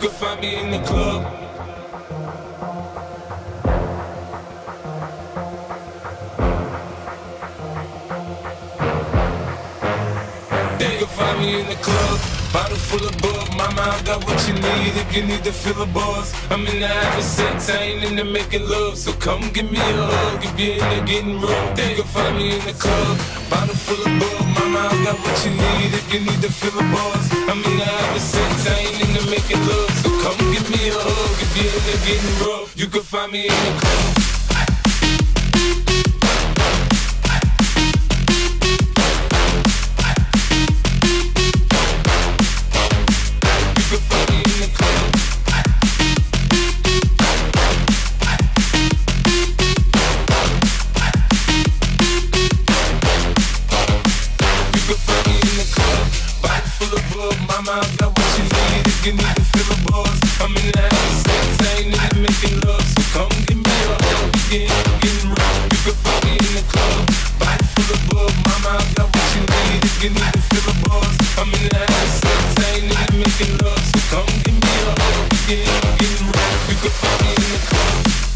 can find me in the club. You can find me in the club. Bottle full of bug, mama, I got what you need if you need to fill a buzz. I'm in the having sex, I ain't into making love. So come give me a hug if you're into getting rough. You can find me in the club. Bottle full of bug, I got what you need if you need to fill a buzz. I'm in the having sex, I ain't into making love. So come give me a hug if you're into getting rough. You can find me in the club. Mama, I got what you need need to fill a buzz. I'm in the ain't making love. So come give me getting rough. You can me in the club. Full of got what you need buzz. I'm in making love. So come give me getting rough. You can find me in the club.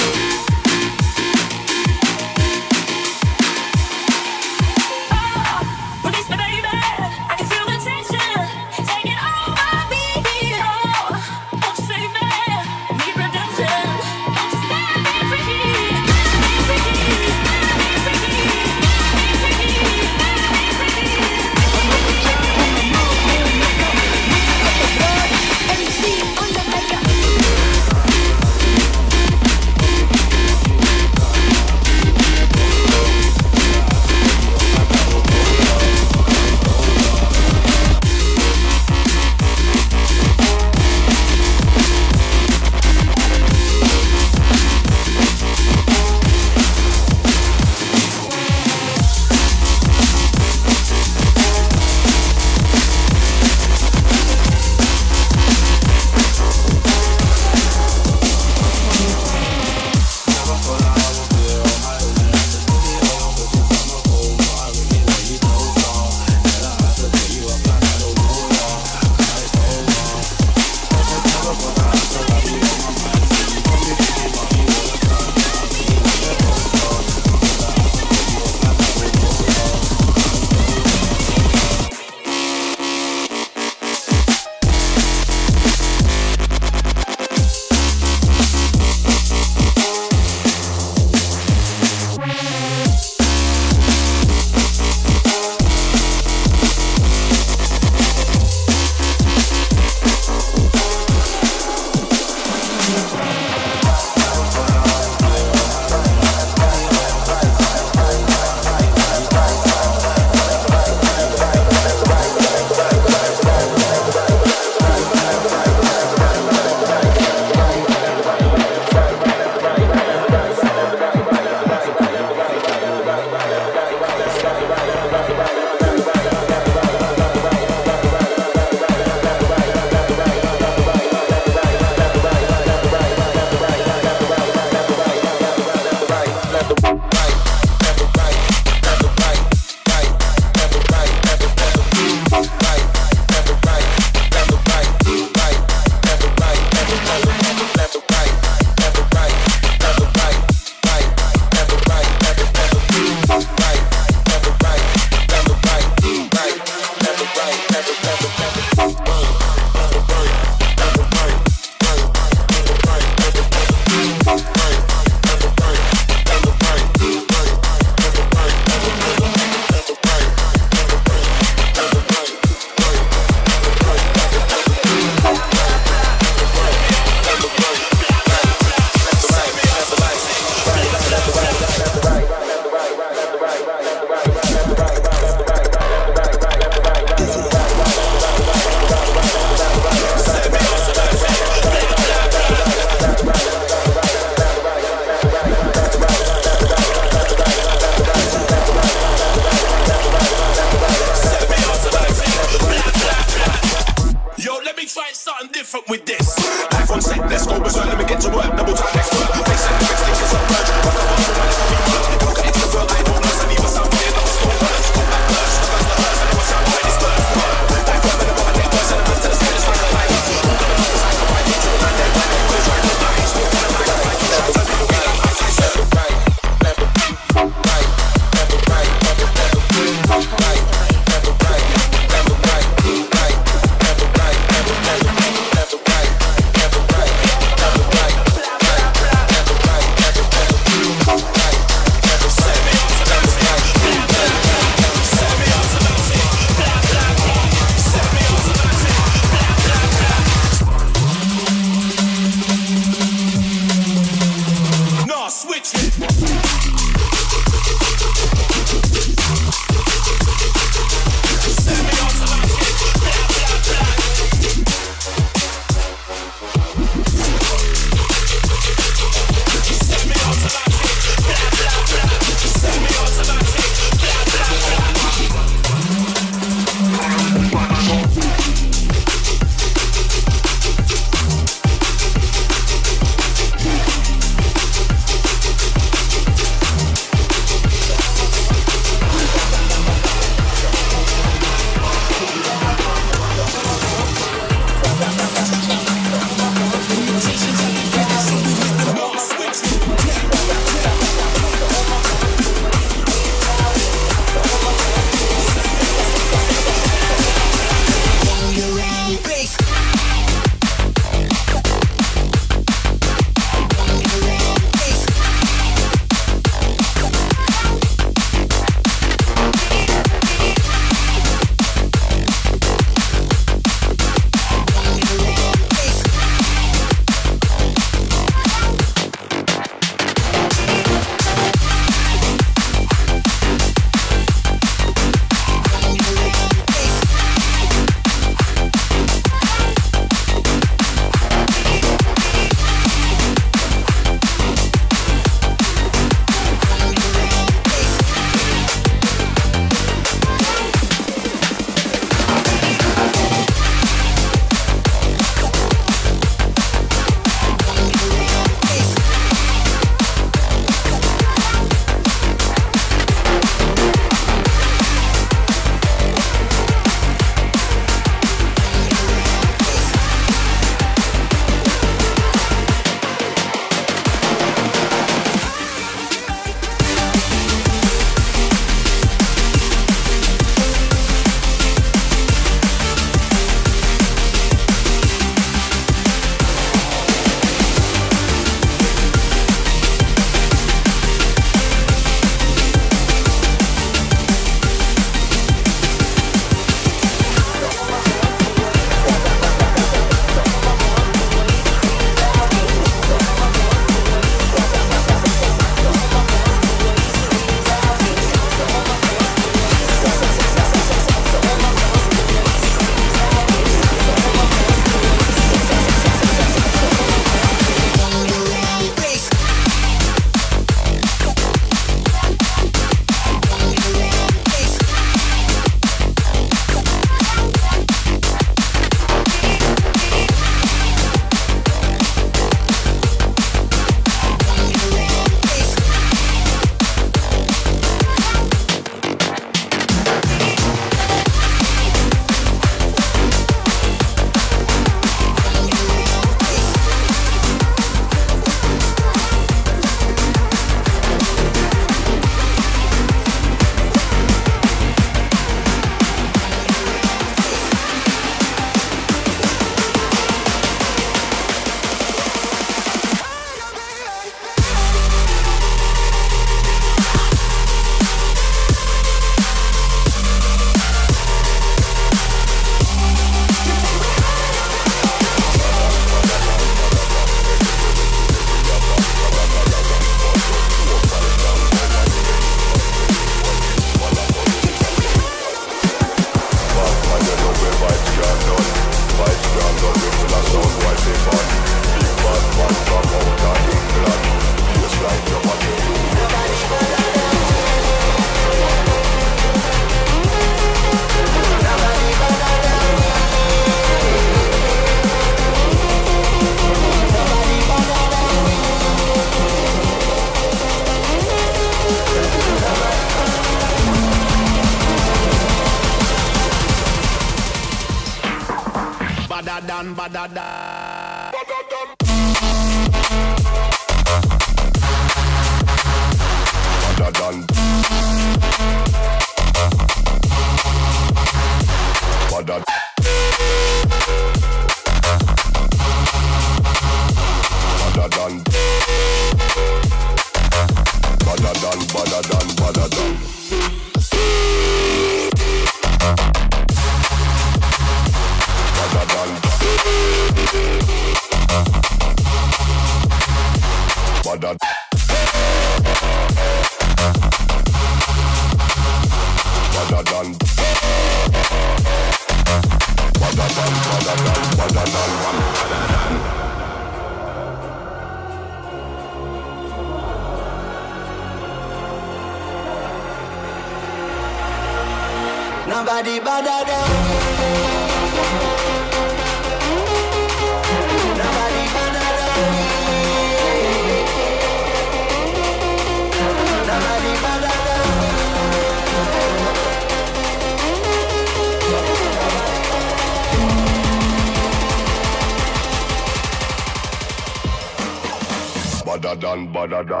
Badder than,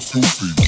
poopy.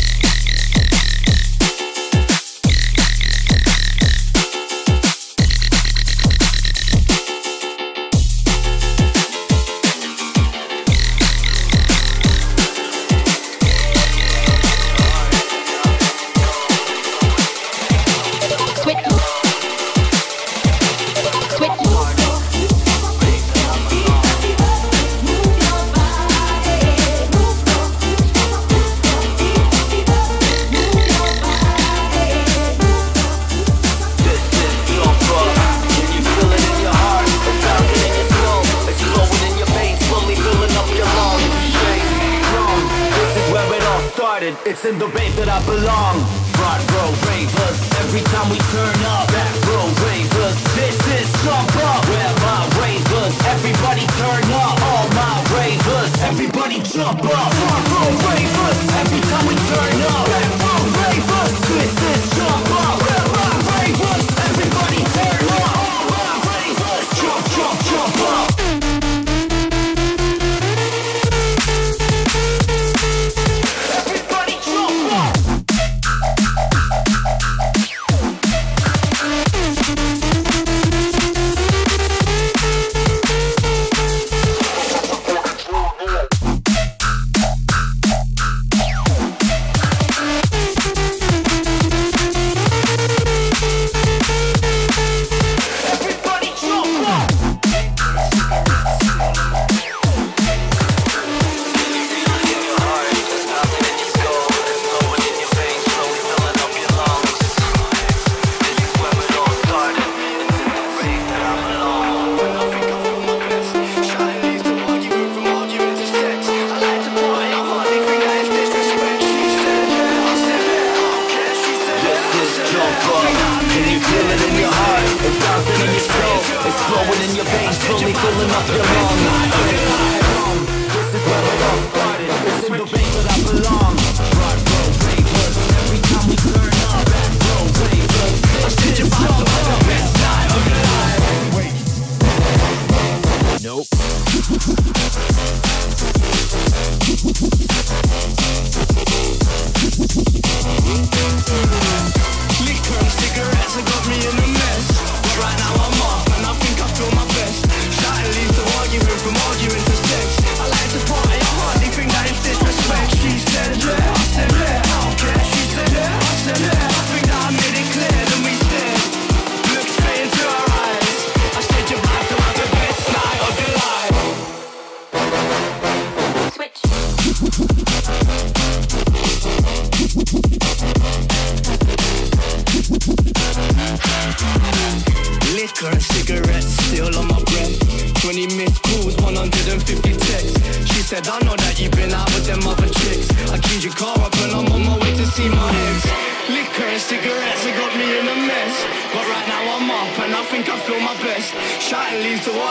That's in the rave that I belong. Front row ravers. Every time we turn up Back row ravers. This is jump up. Where my ravers? Everybody turn up. All my ravers. Everybody jump up. Front row ravers. Every time we turn up Back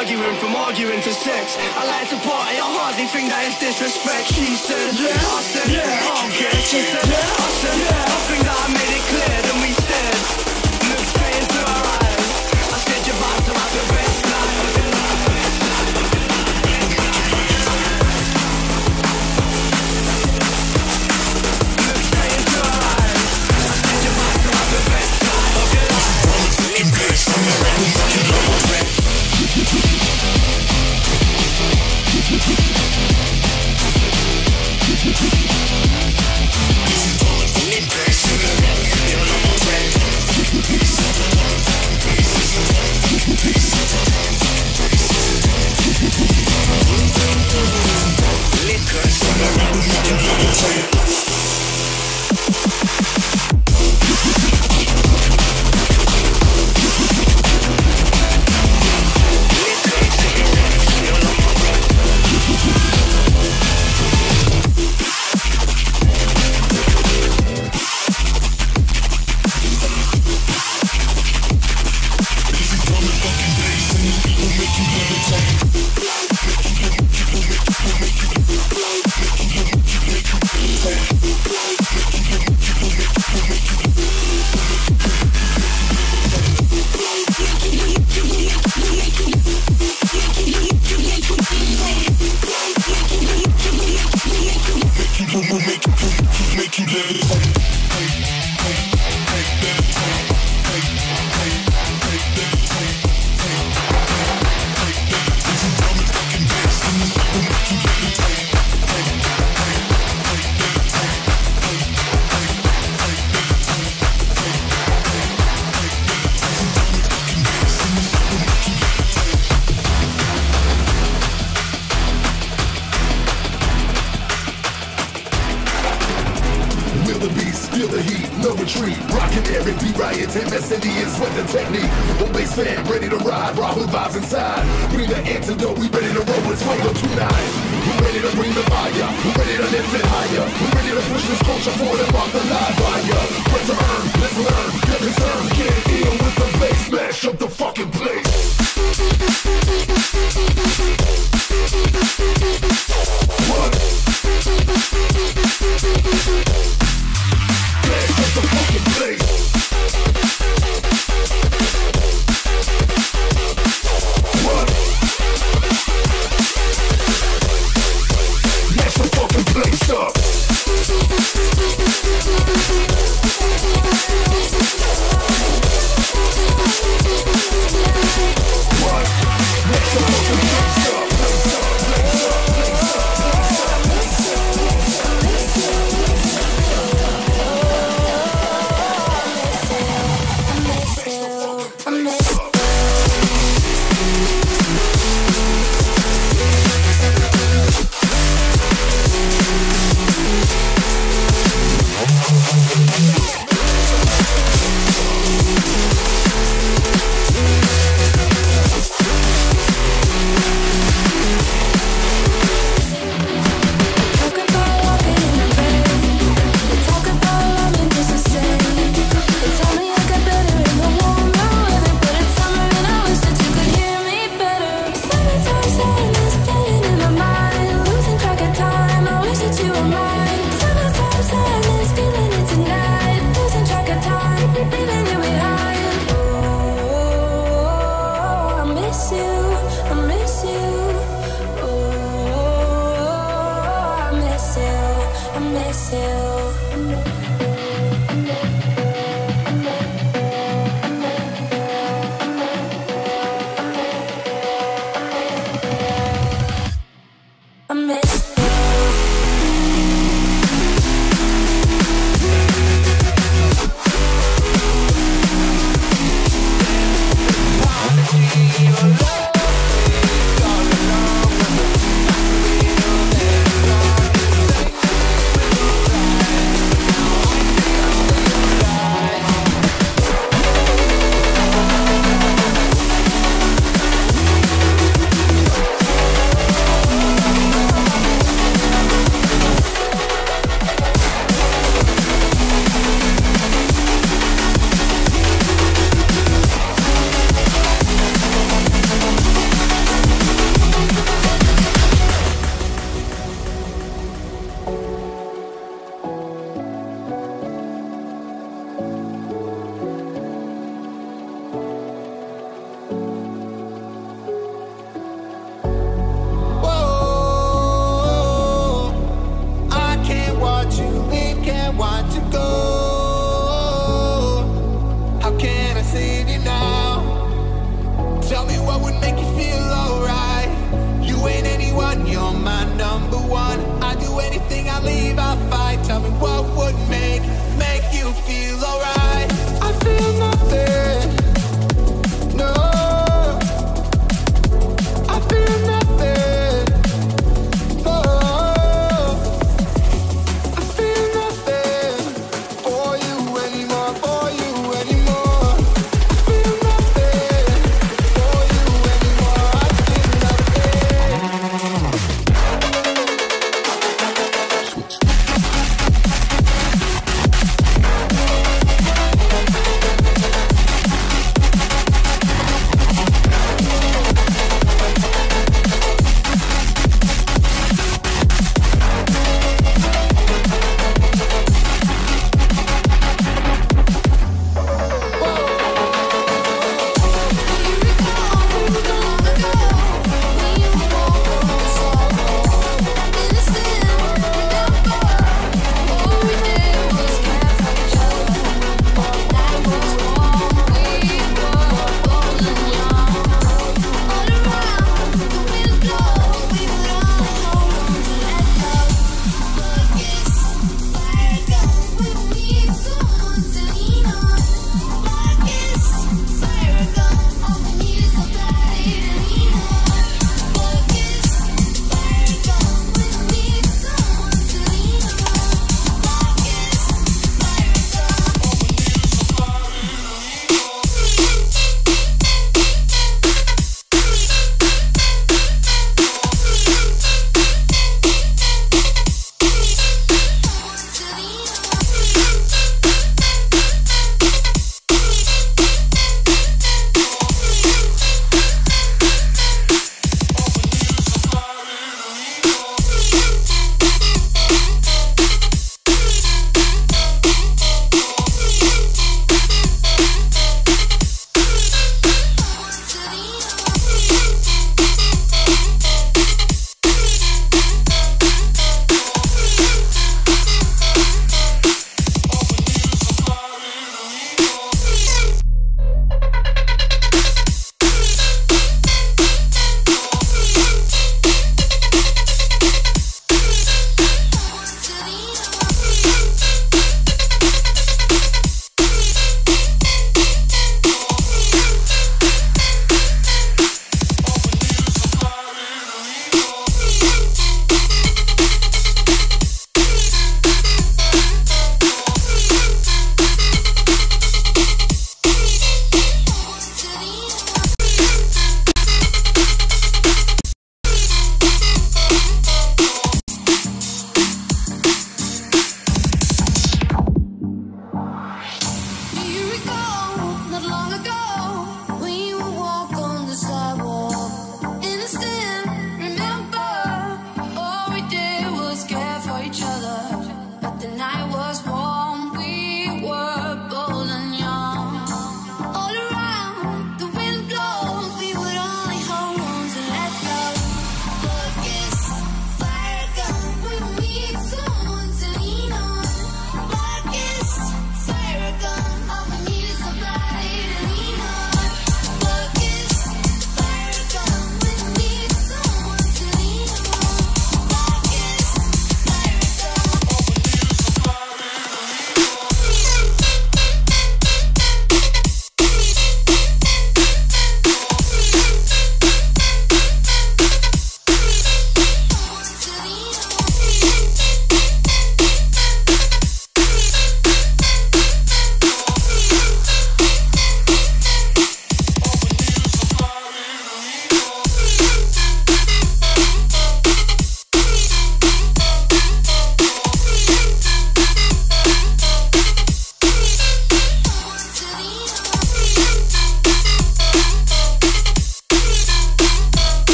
arguing from arguing to sex. I like to party, I hardly think that is disrespect. She said, yeah, I said, yeah, okay. She said, yeah, I said, yeah, I think that I made it clear. Then we myself